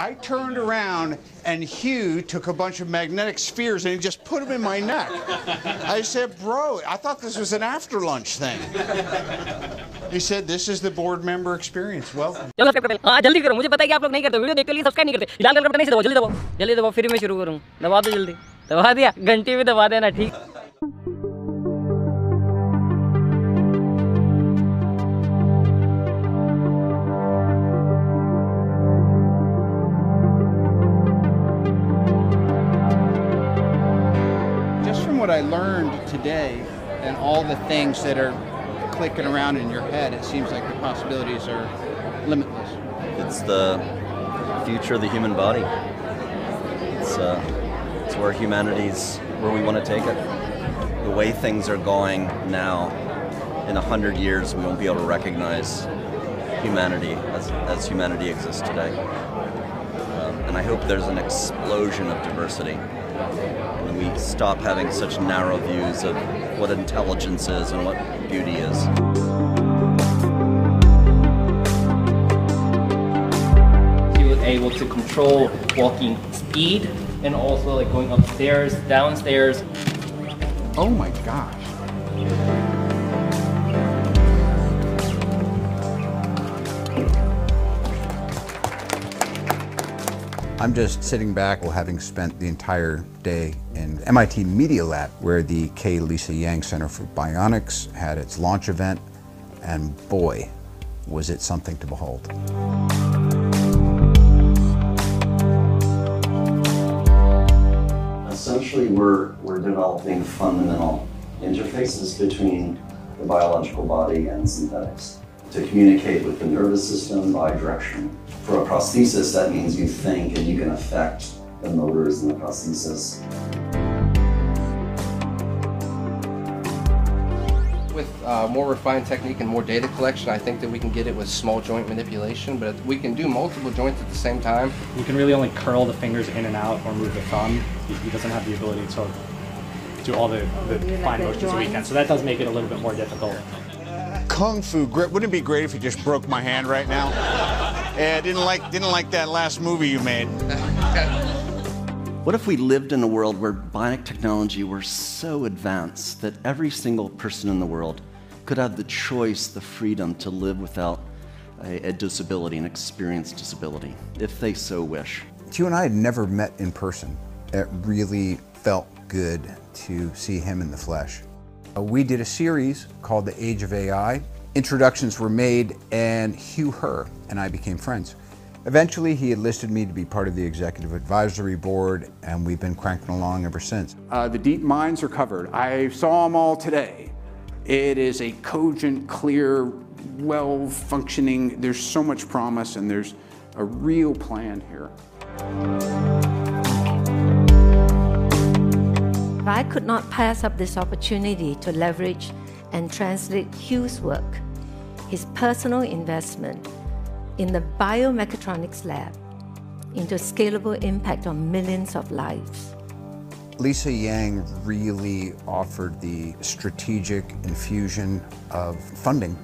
I turned around and Hugh took a bunch of magnetic spheres and he just put them in my neck. I said, bro, I thought this was an after lunch thing. He said, this is the board member experience. Welcome. चलो subscribe कर लें हाँ जल्दी करो मुझे पता है कि आप लोग नहीं करते वीडियो देखते लिए सब्सक्राइब नहीं करते लाल कलर बटन नहीं से दबाओ जल्दी दबाओ जल्दी दबाओ फिर मैं शुरू करूँ दबा दो जल्दी दबा दिया घंटी भी दबा देना ठीक I learned today and all the things that are clicking around in your head, it seems like the possibilities are limitless. It's the future of the human body. It's, uh, it's where humanity's, where we want to take it. The way things are going now, in a hundred years, we won't be able to recognize humanity as, as humanity exists today. Um, and I hope there's an explosion of diversity. And we stop having such narrow views of what intelligence is and what beauty is. He was able to control walking speed and also like going upstairs, downstairs. Oh my gosh. I'm just sitting back, well, having spent the entire day in MIT Media Lab, where the K. Lisa Yang Center for Bionics had its launch event, and boy, was it something to behold. Essentially, we're, we're developing fundamental interfaces between the biological body and synthetics to communicate with the nervous system bidirectionally. For a prosthesis, that means you think and you can affect the motors in the prosthesis. With uh, more refined technique and more data collection, I think that we can get it with small joint manipulation, but we can do multiple joints at the same time. You can really only curl the fingers in and out or move the thumb. He, he doesn't have the ability to do all the, the fine motions that we can. So that does make it a little bit more difficult. Kung Fu grip. Wouldn't it be great if you just broke my hand right now? Yeah, I didn't like didn't like that last movie you made. What if we lived in a world where bionic technology were so advanced that every single person in the world could have the choice, the freedom to live without a, a disability, an experienced disability, if they so wish? You and I had never met in person. It really felt good to see him in the flesh. Uh, We did a series called The Age of AI. Introductions were made, and Hugh Herr and I became friends. Eventually, he enlisted me to be part of the executive advisory board, and we've been cranking along ever since. Uh, the deep minds are covered. I saw them all today. It is a cogent, clear, well functioning, there's so much promise and there's a real plan here. I could not pass up this opportunity to leverage and translate Hugh's work, his personal investment in the biomechatronics lab, into a scalable impact on millions of lives. Lisa Yang really offered the strategic infusion of funding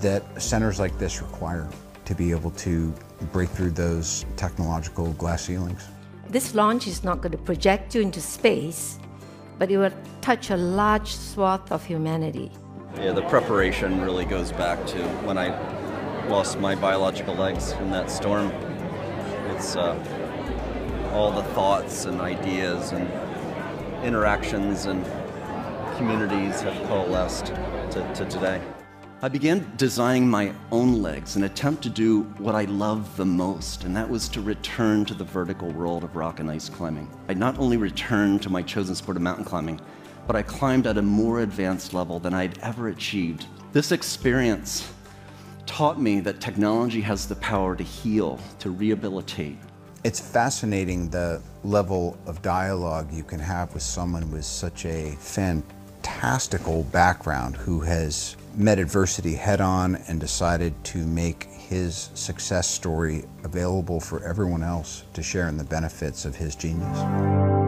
that centers like this require to be able to break through those technological glass ceilings. This launch is not going to project you into space, but it will touch a large swath of humanity. Yeah, the preparation really goes back to when I lost my biological legs in that storm. It's uh, all the thoughts and ideas and interactions and communities have coalesced to, to today. I began designing my own legs, an attempt to do what I love the most, and that was to return to the vertical world of rock and ice climbing. I not only returned to my chosen sport of mountain climbing, but I climbed at a more advanced level than I'd ever achieved. This experience taught me that technology has the power to heal, to rehabilitate. It's fascinating the level of dialogue you can have with someone with such a fantastical background who has met adversity head on and decided to make his success story available for everyone else to share in the benefits of his genius.